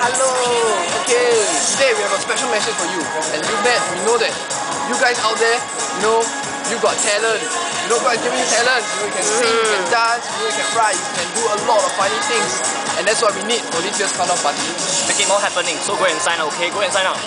Hello. Okay. Today we have a special message for you. And you bet we know that you guys out there you know you got talent. You know God give me you talent. You, know, you can sing, you can mm. dance, you, know, you can write, you can do a lot of funny things. And that's what we need for this year's of party. Make it more happening. So go and sign up. Okay, go and sign up.